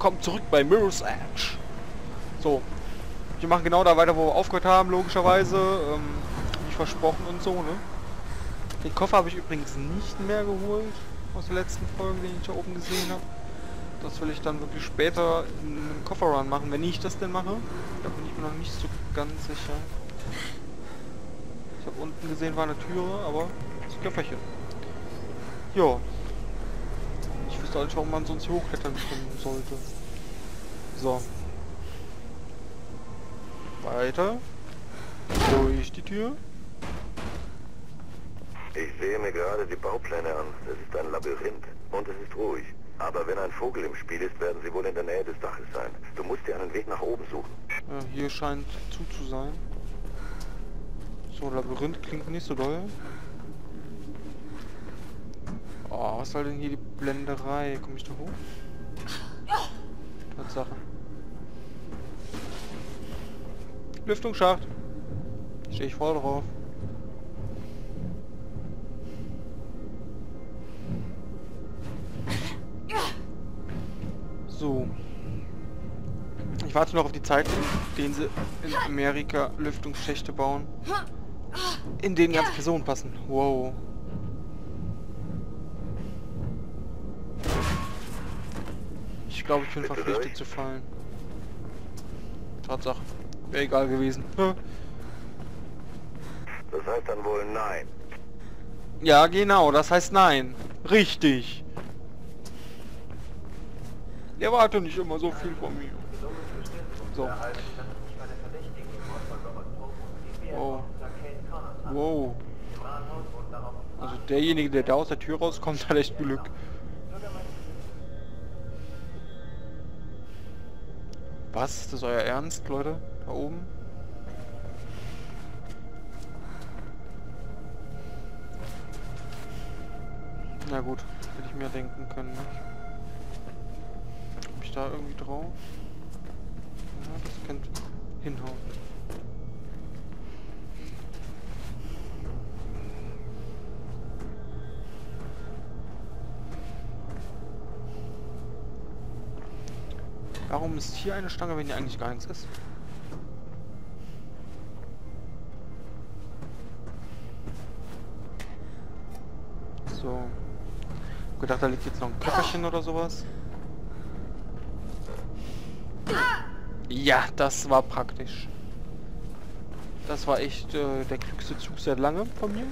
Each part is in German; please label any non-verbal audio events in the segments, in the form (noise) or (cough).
willkommen zurück bei Mirror's Edge. So, wir machen genau da weiter, wo wir aufgehört haben, logischerweise. Ähm, wie versprochen und so, ne? Den Koffer habe ich übrigens nicht mehr geholt aus der letzten Folge, den ich da oben gesehen habe. Das will ich dann wirklich später in einem Kofferrun machen, wenn ich das denn mache. Da bin ich mir noch nicht so ganz sicher. Ich habe unten gesehen, war eine Türe, aber das Köfferchen. Jo. Ich wüsste auch nicht, warum man sonst hier hochklettern können sollte. So. Weiter. Durch die Tür. Ich sehe mir gerade die Baupläne an. Es ist ein Labyrinth und es ist ruhig. Aber wenn ein Vogel im Spiel ist, werden sie wohl in der Nähe des Daches sein. Du musst dir einen Weg nach oben suchen. Ja, hier scheint zu zu sein. So, Labyrinth klingt nicht so doll. Oh, was soll denn hier die Blenderei? Komme ich da hoch? Tatsache. Lüftungsschacht. Stehe ich voll drauf. So. Ich warte noch auf die Zeit, in denen sie in Amerika Lüftungsschächte bauen. In denen ganze Personen passen. Wow. Glaube, ich bin verpflichtet zu fallen. Tatsache. Wäre egal gewesen. (laughs) Das heißt dann wohl nein. Ja, genau, das heißt nein. Richtig. Erwarte nicht immer so viel von mir. So. Wow. Wow. Also derjenige, der da aus der Tür rauskommt, (laughs) hat echt Glück. Was? Ist das euer Ernst, Leute? Da oben? Na gut, hätte ich mir denken können, ne? Komm ich da irgendwie drauf? Ja, das könnte hinhauen. Warum ist hier eine Stange, wenn hier eigentlich gar nichts ist? So. Hab gedacht, da liegt jetzt noch ein Köfferchen oder sowas. Ja, das war praktisch. Das war echt äh, der klügste Zug seit langem von mir.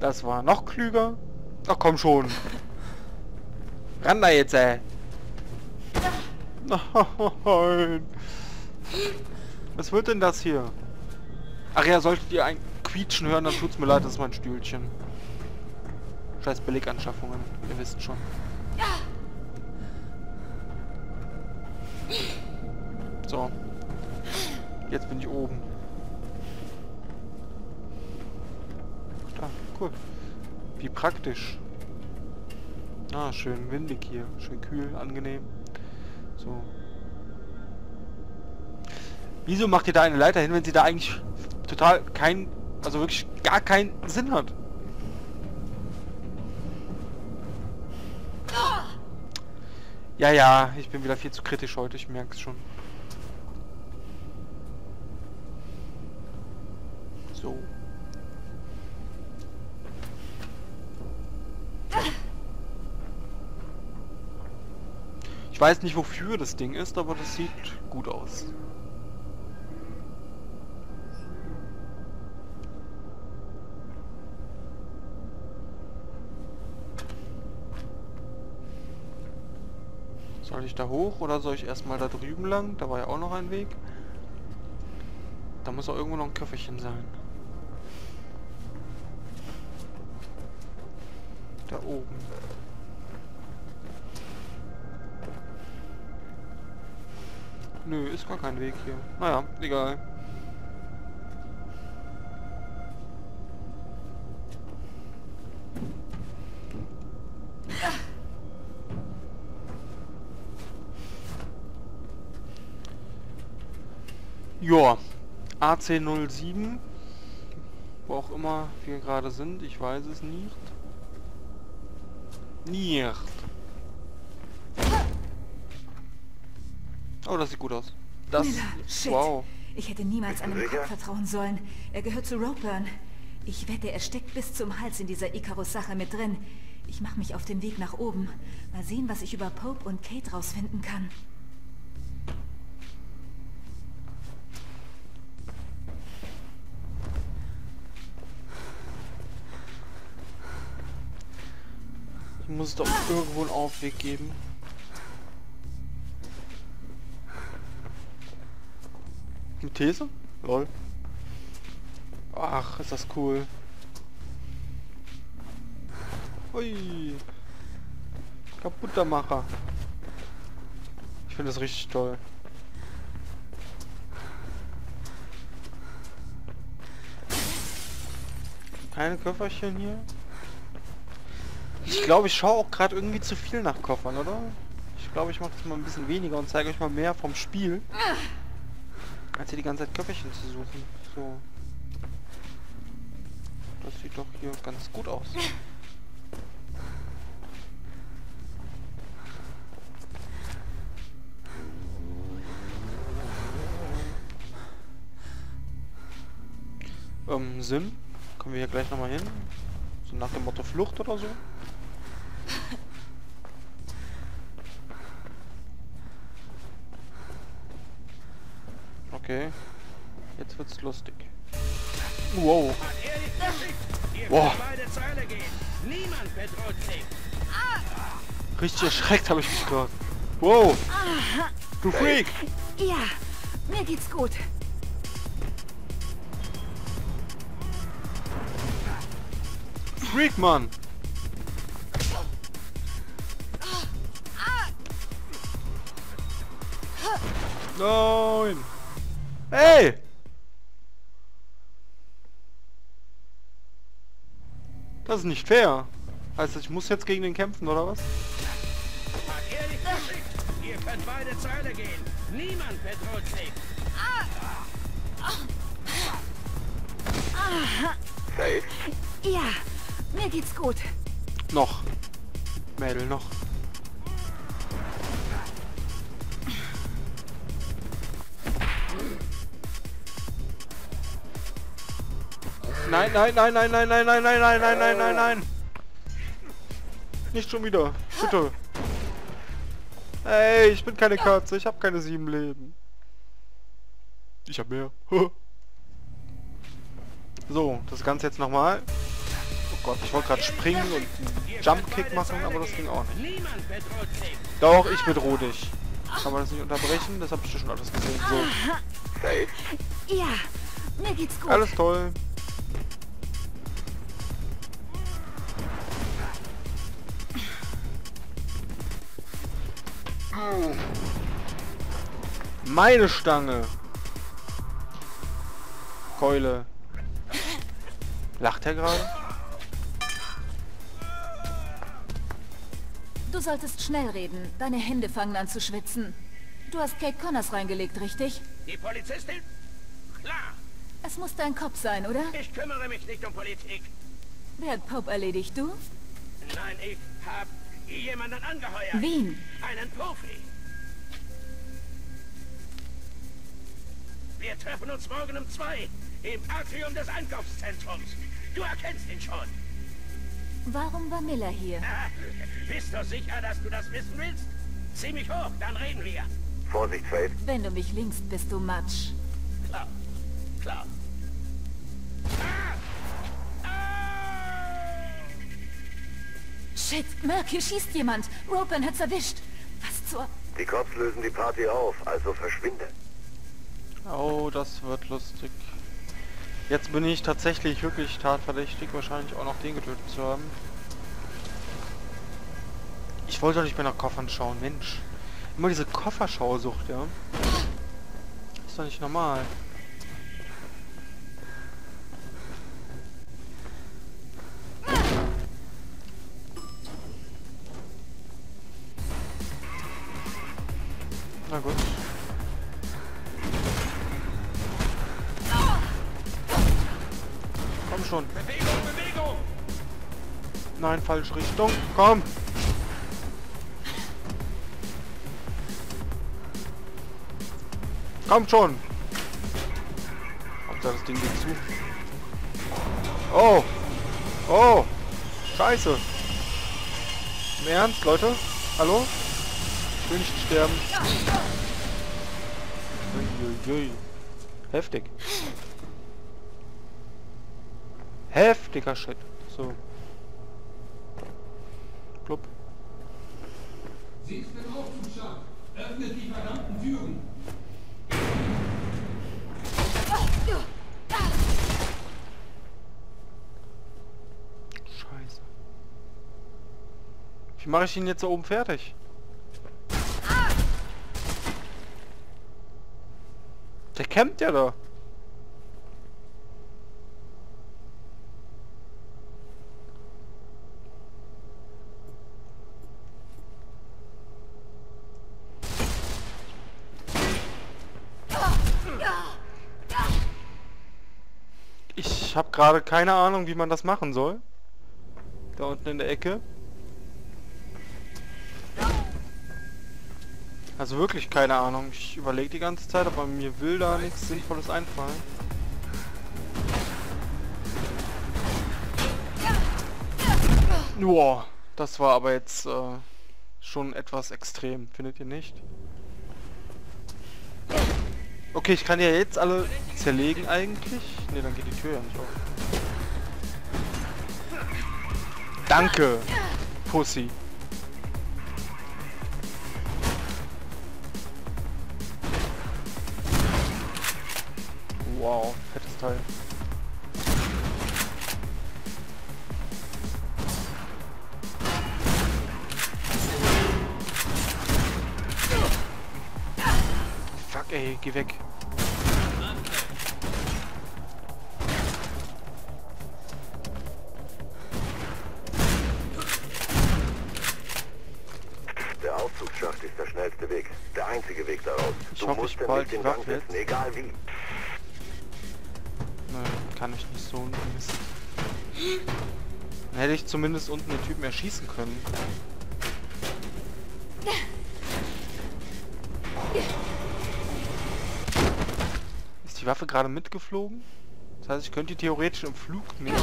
Das war noch klüger. Ach komm schon. Ran da jetzt, ey. Nein. Was wird denn das hier? Ach ja, solltet ihr ein Quietschen hören, dann tut's mir leid, das ist mein Stühlchen. Scheiß Billiganschaffungen, ihr wisst schon. So. Jetzt bin ich oben. Da, cool. Wie praktisch. Ah, schön windig hier. Schön kühl, angenehm. So. Wieso macht ihr da eine Leiter hin, wenn sie da eigentlich total kein, also wirklich gar keinen Sinn hat? Ja, ja, ich bin wieder viel zu kritisch heute, ich merke es schon. So. Ich weiß nicht, wofür das Ding ist, aber das sieht gut aus. Soll ich da hoch oder soll ich erstmal da drüben lang? Da war ja auch noch ein Weg. Da muss auch irgendwo noch ein Köfferchen sein. Da oben. Nö, ist gar kein Weg hier. Naja, egal. Joa, AC07. Wo auch immer wir gerade sind, ich weiß es nicht. Nicht. Oh, das sieht gut aus. Das... Miller. Wow. Ich hätte niemals einem? Kopf vertrauen sollen. Er gehört zu Ropeburn. Ich wette, er steckt bis zum Hals in dieser Icarus-Sache mit drin. Ich mache mich auf den Weg nach oben. Mal sehen, was ich über Pope und Kate rausfinden kann. Ich muss doch irgendwo einen Aufweg geben. Eine These? Lol. Ach, ist das cool. Ui. Kaputter Macher. Ich finde das richtig toll. Keine Köfferchen hier. Ich glaube, ich schaue auch gerade irgendwie zu viel nach Koffern, oder? Ich glaube, ich mache das mal ein bisschen weniger und zeige euch mal mehr vom Spiel. Als hier die ganze Zeit Köfferchen zu suchen. So. Das sieht doch hier ganz gut aus. Ähm, Sinn? Kommen wir hier gleich nochmal hin? So nach dem Motto Flucht oder so? Okay. Jetzt wird's lustig. Wow. Sie. Richtig erschreckt habe ich mich gerade. Wow. Du Freak. Ja, mir geht's gut. Freak, Mann. Nein. Hey. Das ist nicht fair. Heißt das, ich muss jetzt gegen den kämpfen, oder was? Hat ehrlich geschickt. Ihr könnt beide Zeile gehen. Niemand bedroht sie. Safe? Ja, mir geht's gut. Noch. Mädel, noch. Nein, nein, nein, nein, nein, nein, nein, nein, nein, nein, nein, nein, nein. Nicht schon wieder. Bitte. Ey, ich bin keine Katze. Ich habe keine sieben Leben. Ich habe mehr. so, das Ganze jetzt nochmal. Oh Gott, ich wollte gerade springen und einen Jump-Kick machen, aber das ging auch nicht. Doch, ich bedrohe dich. Kann man das nicht unterbrechen? Das habe ich schon alles gesehen. So, Safe? Ja, mir geht's gut. alles toll. Meine Stange. Keule. Lacht er gerade? Du solltest schnell reden. Deine Hände fangen an zu schwitzen. Du hast Kate Connors reingelegt, richtig? Die Polizistin? Klar. Es muss dein Kopf sein, oder? Ich kümmere mich nicht um Politik. Wer hat Pope erledigt? Du? Nein, ich habe jemanden angeheuert. Wen? Einen Profi. Wir treffen uns morgen um zwei im Atrium des Einkaufszentrums. Du erkennst ihn schon. Warum war Miller hier? Ah, bist du sicher, dass du das wissen willst? Zieh mich hoch, dann reden wir. Vorsicht, Faith. Wenn du mich linkst, bist du Matsch. Klar, klar. Shit, Merk, hier schießt jemand. Ropen hat's erwischt. Was zur... Die Cops lösen die Party auf, also verschwinde. Oh, das wird lustig. Jetzt bin ich tatsächlich wirklich tatverdächtig, wahrscheinlich auch noch den getötet zu haben. Ich wollte doch nicht mehr nach Koffern schauen, Mensch. Immer diese Kofferschausucht, ja. Ist doch nicht normal. Na gut. Komm schon. Bewegung, Bewegung! Nein, falsche Richtung. Komm. Komm schon! Hauptsache das Ding geht zu. Oh! Oh! Scheiße! Im Ernst, Leute? Hallo? Sterben. Uiuiui. Heftig. Heftiger Shit. So. Plupp. Sie ist im Aufzugschacht. Öffnet die verdammten Türen. Scheiße. Wie mache ich ihn jetzt da oben fertig? Der campt ja da. Ich habe gerade keine Ahnung, wie man das machen soll. Da unten in der Ecke. Also wirklich keine Ahnung. Ich überlege die ganze Zeit, aber mir will da nichts Sinnvolles einfallen. Boah, das war aber jetzt äh, schon etwas extrem, findet ihr nicht? Okay, ich kann ja jetzt alle zerlegen eigentlich. Ne, dann geht die Tür ja nicht auf. Danke, Pussy. Wow, fettes Teil. Fuck ey, geh weg. Der Aufzugsschacht ist der schnellste Weg. Der einzige Weg daraus. Ich du hoffe, musst ich den die in Gang setzen, egal wie. Kann ich nicht so Mist. Dann hätte ich zumindest unten den Typen erschießen können. Ist die Waffe gerade mitgeflogen? Das heißt, ich könnte die theoretisch im Flug nehmen.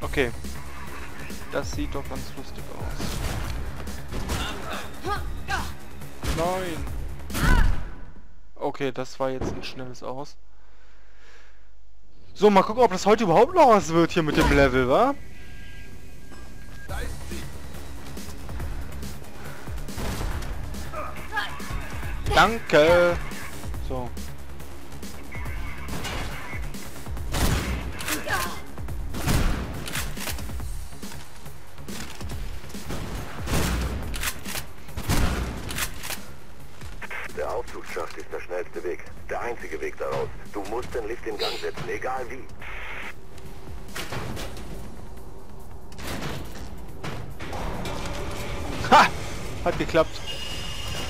Okay. Das sieht doch ganz lustig aus. Nein. Okay, das war jetzt ein schnelles Aus. So, mal gucken, ob das heute überhaupt noch was wird hier mit dem Level, wa? Danke. So. Der Aufzugsschacht ist der schnellste Weg. Der einzige Weg daraus. Du musst den Lift in Gang setzen, egal wie. Ha! Hat geklappt.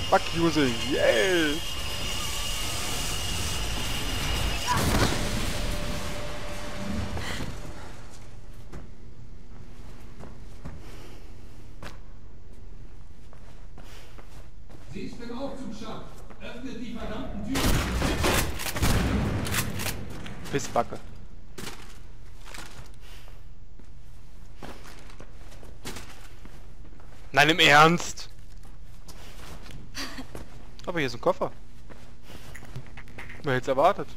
Fuck using. Yay! Sie ist im Aufzugschacht. Öffnet die verdammten Türen. Pissbacke. Nein, im Ernst? Aber hier ist ein Koffer. Wer hätte erwartet?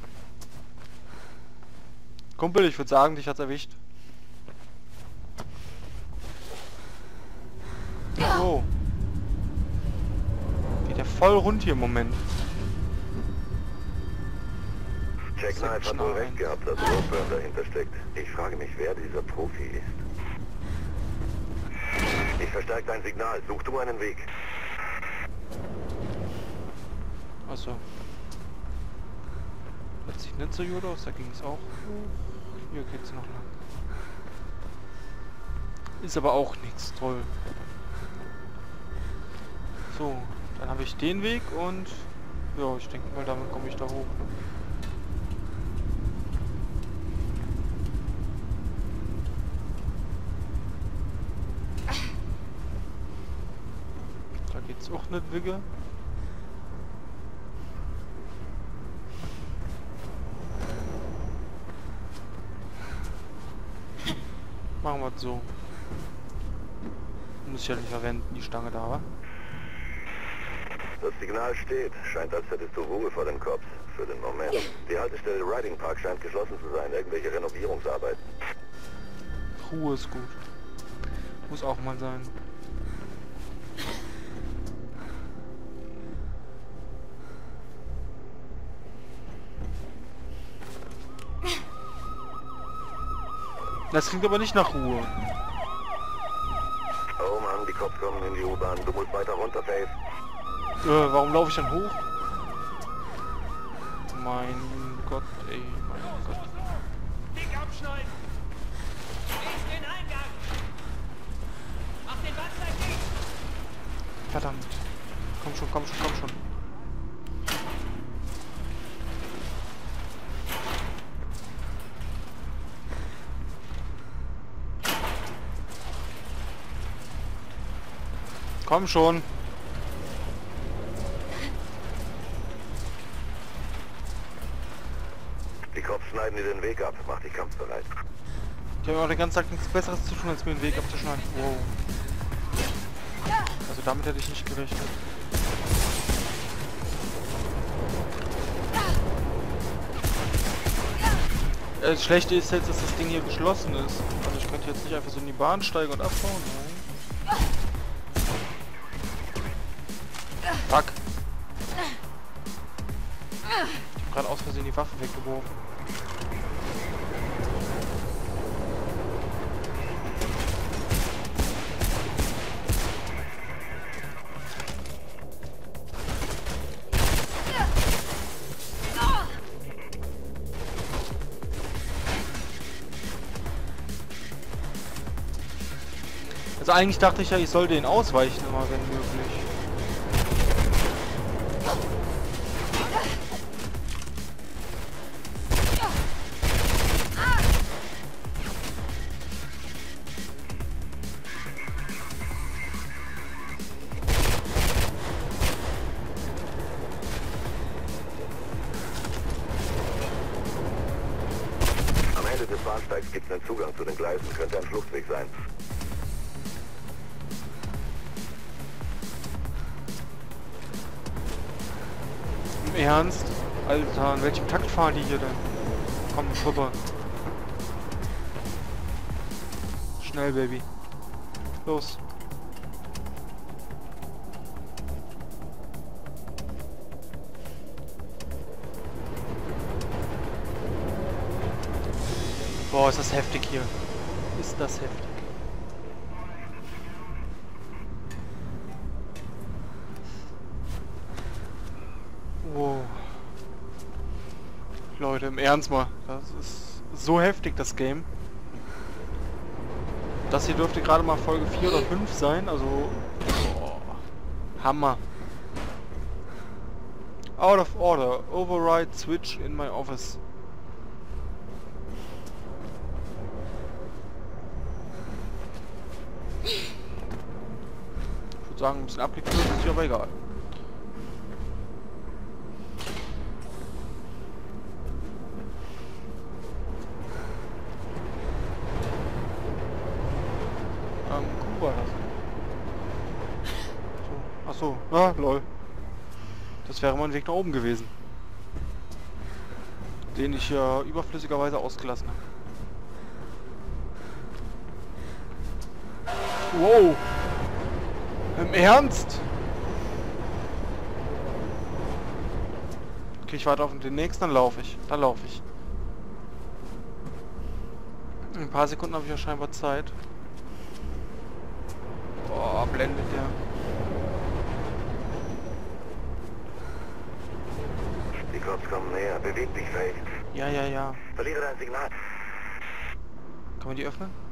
Kumpel, ich würde sagen, dich hat's erwischt. Oh. Geht ja voll rund hier im Moment. Jack Knife hat wohl recht gehabt, dass Roadburn dahinter steckt. Ich frage mich, wer dieser Profi ist. Ich verstärke dein Signal. Such du einen Weg. Achso. Das sieht nicht so gut aus, da ging es auch. Hier geht's noch lang. Ist aber auch nichts toll. So, dann habe ich den Weg und ja, ich denke mal, damit komme ich da hoch. Ne? eingeordnet, Digga. Machen wir es so. Muss ich ja nicht verwenden, die Stange da, wa? Das Signal steht. Scheint, als hättest du Ruhe vor den Cops. Für den Moment. Die Haltestelle Riding Park scheint geschlossen zu sein. Irgendwelche Renovierungsarbeiten. Ruhe ist gut. Muss auch mal sein. Das klingt aber nicht nach Ruhe. Oh Mann, die kommen in die U-Bahn. Du musst weiter runter, Faith. Äh, warum laufe ich dann hoch? Mein Komm schon. Die Cops schneiden dir den Weg ab. Mach dich kampfbereit. Die haben auch den ganzen Tag nichts besseres zu tun, als mir den Weg abzuschneiden. Wow. Also damit hätte ich nicht gerechnet. Äh, Das Schlechte ist jetzt, dass das Ding hier geschlossen ist. Also ich könnte jetzt nicht einfach so in die Bahn steigen und abfahren. Versehen die Waffe weggeworfen. Also eigentlich dachte ich ja, ich sollte ihn ausweichen immer, wenn möglich. Bahnsteigs gibt einen Zugang zu den Gleisen. Könnte ein Fluchtweg sein. Im Ernst? Alter, in welchem Takt fahren die hier denn? Komm, rüber. Schnell, Baby. Los. Ist das heftig hier. Ist das heftig. Wow. Leute, im Ernst mal. Das ist so heftig, das Game. Das hier dürfte gerade mal Folge 4 oder 5 sein, also... Boah. Hammer. Out of order. Override switch in my office. Sagen, ein bisschen abgekürzt ist aber egal. Ähm, Kuba das. So. Ach so, ah, lol. Das wäre mein Weg nach oben gewesen. Den ich ja überflüssigerweise ausgelassen habe. Wow! Im Ernst? Okay, ich warte auf den nächsten, dann laufe ich. Dann laufe ich. Ein paar Sekunden habe ich ja scheinbar Zeit. Boah, blendet der. Die Cops kommen näher. Beweg dich, Faith. Ja, ja, ja. Verliere dein Signal. Kann man die öffnen?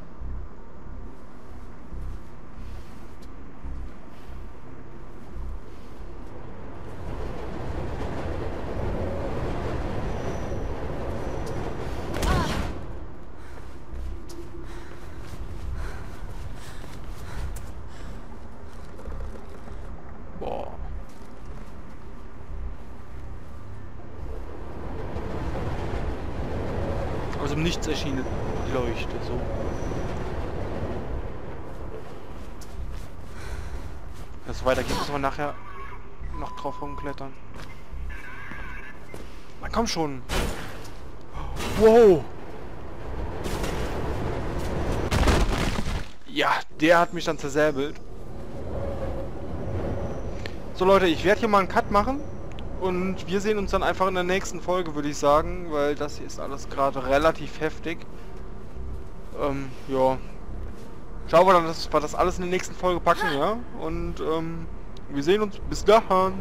erschienen leuchte, so. Das weiter geht, es aber nachher noch drauf rumklettern. Na komm schon! Wow! Ja, der hat mich dann zersäbelt. So Leute, ich werde hier mal einen Cut machen. Und wir sehen uns dann einfach in der nächsten Folge, würde ich sagen. Weil das hier ist alles gerade relativ heftig. Ähm, ja. Schauen wir dann, dass wir das alles in der nächsten Folge packen, ja? Und, ähm, wir sehen uns. Bis dahin.